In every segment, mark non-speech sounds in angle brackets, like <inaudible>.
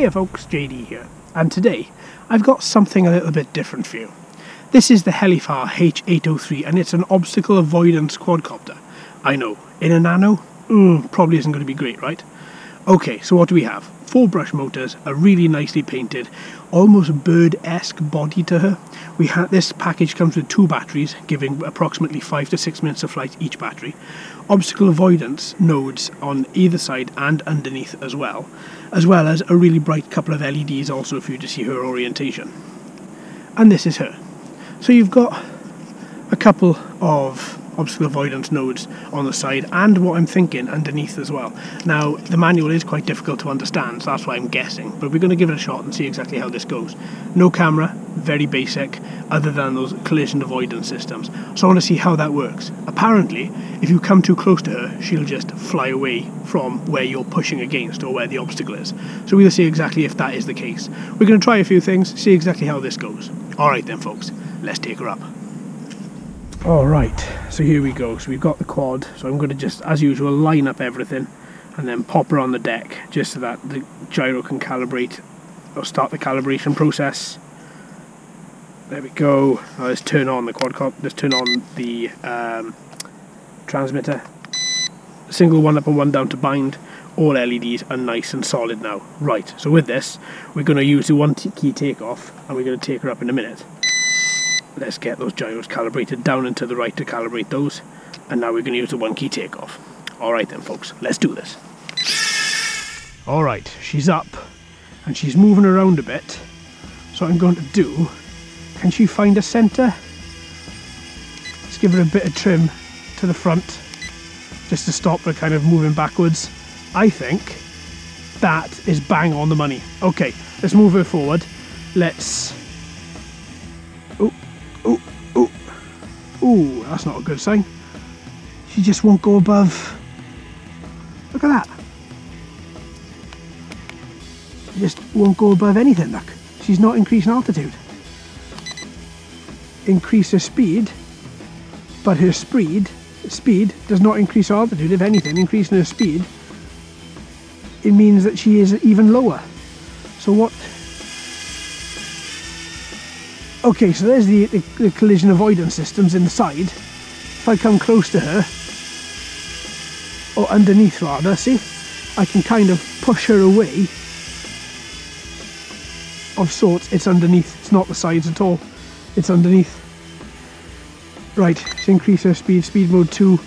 Hey folks, JD here, and today I've got something a little bit different for you. This is the Helifar H803 and it's an obstacle avoidance quadcopter. I know, in a nano, mm, probably isn't going to be great, right? Okay, so what do we have? Four brush motors, a really nicely painted, almost bird-esque body to her. We have this package comes with two batteries, giving approximately five to six minutes of flight each battery. Obstacle avoidance nodes on either side and underneath as well, as well as a really bright couple of LEDs also for you to see her orientation. And this is her. So you've got a couple of obstacle avoidance nodes on the side and what I'm thinking underneath as well. Now, the manual is quite difficult to understand, so that's why I'm guessing, but we're going to give it a shot and see exactly how this goes. No camera, very basic, other than those collision avoidance systems. So I want to see how that works. Apparently, if you come too close to her, she'll just fly away from where you're pushing against or where the obstacle is. So we'll see exactly if that is the case. We're going to try a few things, see exactly how this goes. Alright then folks, let's take her up. All right, so here we go. So we've got the quad. So I'm going to just, as usual, line up everything and then pop her on the deck just so that the gyro can calibrate or start the calibration process. There we go. Now let's turn on the quadcopter. Let's turn on the um, transmitter. Single one up and one down to bind. All LEDs are nice and solid now. Right, so with this, we're going to use the one key takeoff and we're going to take her up in a minute let's get those gyros calibrated down and to the right to calibrate those. And now we're going to use the one key takeoff. Alright then folks let's do this. Alright she's up and she's moving around a bit. So what I'm going to do can she find a centre let's give her a bit of trim to the front just to stop her kind of moving backwards. I think that is bang on the money. Okay let's move her forward. Let's Ooh, that's not a good sign. She just won't go above. Look at that. She just won't go above anything, look. She's not increasing altitude. Increase her speed, but her speed speed does not increase altitude. If anything, increasing her speed, it means that she is even lower. So what Okay, so there's the, the, the, collision avoidance systems in the side. If I come close to her, or underneath rather, see, I can kind of push her away of sorts. It's underneath, it's not the sides at all, it's underneath. Right, let's increase her speed, speed mode 2.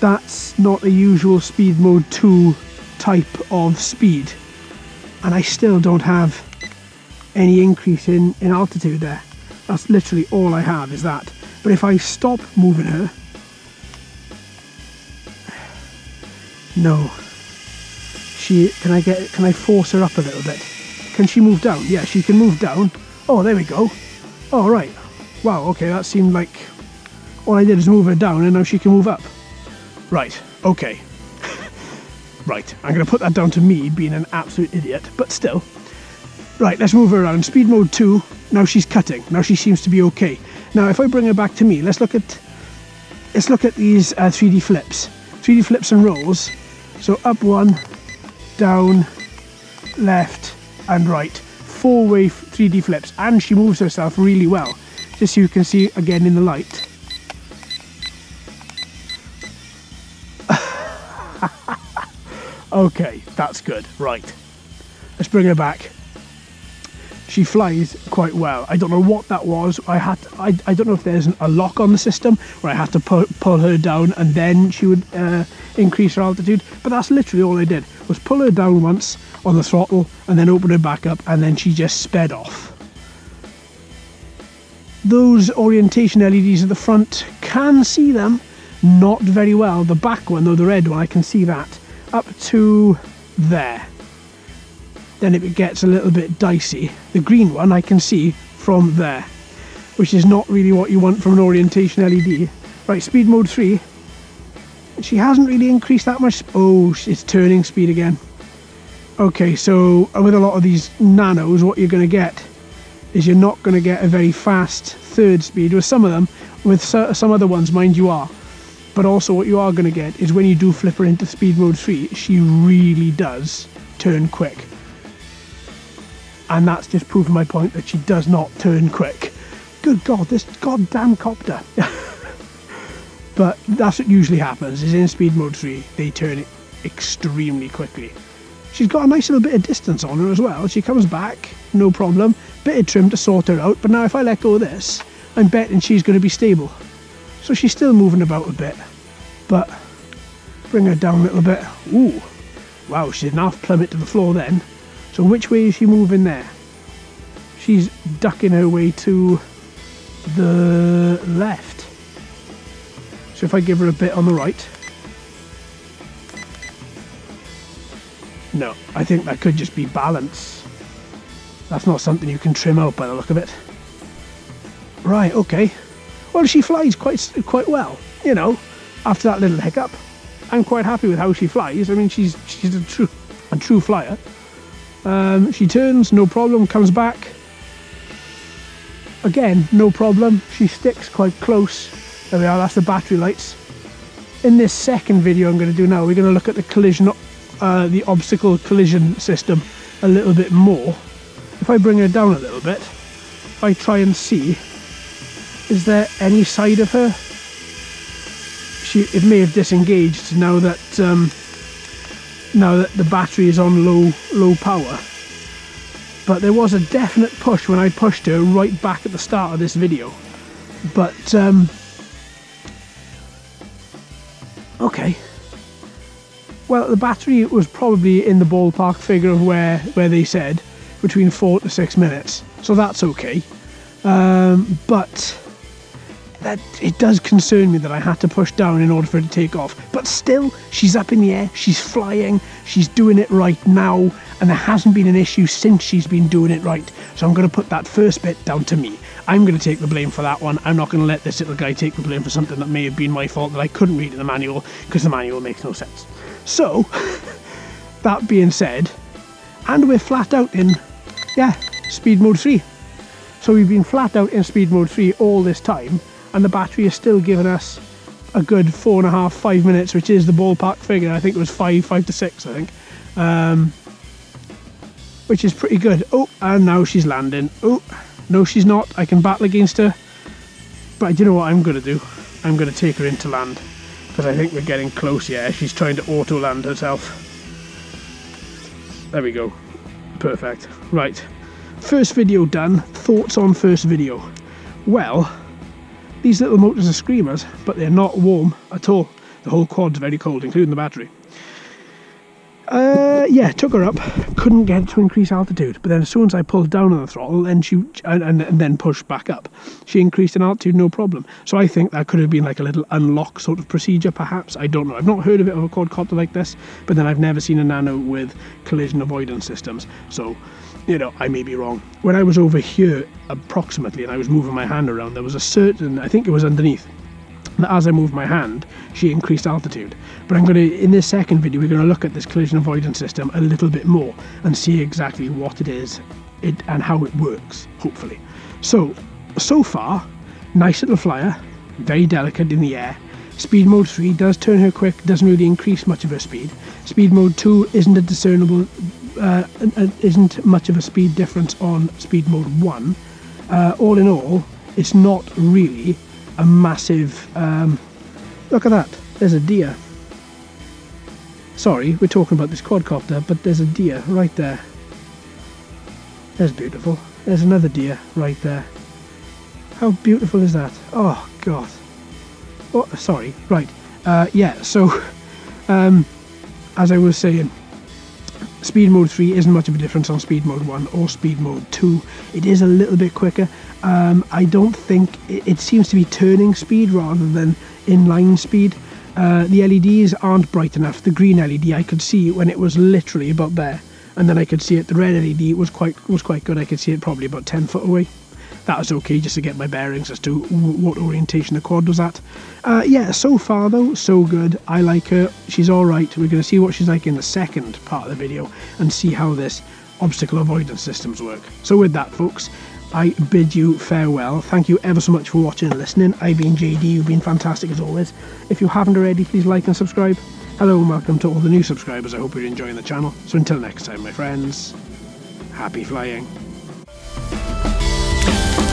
That's not a usual speed mode 2 type of speed. And I still don't have any increase in, in altitude there. That's literally all I have is that. But if I stop moving her, no. She can I get can I force her up a little bit? Can she move down? Yeah, she can move down. Oh, there we go. Oh, right. Wow, okay, that seemed like all I did is move her down and now she can move up. Right, okay. <laughs> right, I'm going to put that down to me being an absolute idiot, but still. Right, let's move her around. Speed mode 2, now she's cutting. Now she seems to be okay. Now if I bring her back to me, let's look at let's look at these uh, 3D flips. 3D flips and rolls. So up one, down, left and right. Four-way 3D flips. And she moves herself really well. Just so you can see again in the light. <laughs> okay, that's good. Right. Let's bring her back she flies quite well. I don't know what that was. I had to, I, I don't know if there's a lock on the system where I had to pull, pull her down and then she would uh, increase her altitude. But that's literally all I did was pull her down once on the throttle and then open her back up and then she just sped off. Those orientation LEDs at the front can see them, not very well. The back one though, the red one, I can see that up to there then it gets a little bit dicey. The green one I can see from there, which is not really what you want from an orientation LED. Right, speed mode 3. She hasn't really increased that much. Oh, it's turning speed again. Okay, so with a lot of these nanos, what you're going to get is you're not going to get a very fast third speed. With some of them, with some other ones, mind you are. But also what you are going to get is when you do flip her into speed mode 3, she really does turn quick. And that's just proving my point that she does not turn quick. Good God, this goddamn copter. <laughs> but that's what usually happens, is in speed mode 3, they turn extremely quickly. She's got a nice little bit of distance on her as well. She comes back, no problem. Bit of trim to sort her out, but now if I let go of this, I'm betting she's going to be stable. So she's still moving about a bit, but bring her down a little bit. Ooh, wow, she didn't half plummet to the floor then. So which way is she moving there? She's ducking her way to the left. So if I give her a bit on the right. No, I think that could just be balance. That's not something you can trim out by the look of it. Right, okay. Well, she flies quite quite well, you know, after that little hiccup. I'm quite happy with how she flies. I mean, she's she's a true a true flyer. Um, she turns, no problem, comes back. Again, no problem. She sticks quite close. There we are, that's the battery lights. In this second video I'm going to do now, we're going to look at the collision, uh, the obstacle collision system a little bit more. If I bring her down a little bit, if I try and see is there any side of her? She, it may have disengaged now that um, now that the battery is on low low power. But there was a definite push when I pushed her right back at the start of this video. But um, okay. Well, the battery was probably in the ballpark figure of where where they said between four to six minutes, so that's okay. Um, but that it does concern me that I had to push down in order for it to take off. But still, she's up in the air, she's flying, she's doing it right now, and there hasn't been an issue since she's been doing it right. So I'm going to put that first bit down to me. I'm going to take the blame for that one. I'm not going to let this little guy take the blame for something that may have been my fault that I couldn't read in the manual because the manual makes no sense. So, <laughs> that being said, and we're flat out in, yeah, speed mode 3. So we've been flat out in speed mode 3 all this time and the battery is still giving us a good four and a half, five minutes, which is the ballpark figure. I think it was five, five to six, I think. Um, which is pretty good. Oh, and now she's landing. Oh, no, she's not. I can battle against her. But you know what I'm going to do? I'm going to take her into land. Because I think we're getting close, yeah. She's trying to auto-land herself. There we go. Perfect. Right. First video done. Thoughts on first video? Well, these little motors are screamers, but they're not warm at all. The whole quad's very cold, including the battery. Uh, yeah, took her up. Couldn't get to increase altitude, but then as soon as I pulled down on the throttle, then she and, and, and, then pushed back up, she increased in altitude, no problem. So I think that could have been like a little unlock sort of procedure, perhaps. I don't know. I've not heard of it of a quadcopter like this, but then I've never seen a nano with collision avoidance systems. So you know, I may be wrong. When I was over here, approximately, and I was moving my hand around, there was a certain, I think it was underneath, that as I moved my hand, she increased altitude. But I'm going to, in this second video, we're going to look at this collision avoidance system a little bit more and see exactly what it is it, and how it works, hopefully. So, so far, nice little flyer, very delicate in the air. Speed mode 3 does turn her quick, doesn't really increase much of her speed. Speed mode 2 isn't a discernible uh, isn't much of a speed difference on speed mode 1. Uh, all in all, it's not really a massive... Um, look at that, there's a deer. Sorry, we're talking about this quadcopter, but there's a deer right there. That's beautiful. There's another deer right there. How beautiful is that? Oh, God. Oh, sorry, right. Uh, yeah, so, <laughs> um, as I was saying, Speed Mode 3 isn't much of a difference on Speed Mode 1 or Speed Mode 2. It is a little bit quicker. Um, I don't think it, it, seems to be turning speed rather than inline speed. Uh, the LEDs aren't bright enough. The green LED I could see when it was literally about there, and then I could see it. The red LED was quite was quite good. I could see it probably about 10 foot away that was okay just to get my bearings as to what orientation the quad was at. Uh, yeah, so far though, so good. I like her. She's alright. We're going to see what she's like in the second part of the video and see how this obstacle avoidance systems work. So with that folks, I bid you farewell. Thank you ever so much for watching and listening. I've been JD, you've been fantastic as always. If you haven't already, please like and subscribe. Hello and welcome to all the new subscribers. I hope you're enjoying the channel. So until next time, my friends, Happy flying. Thank you.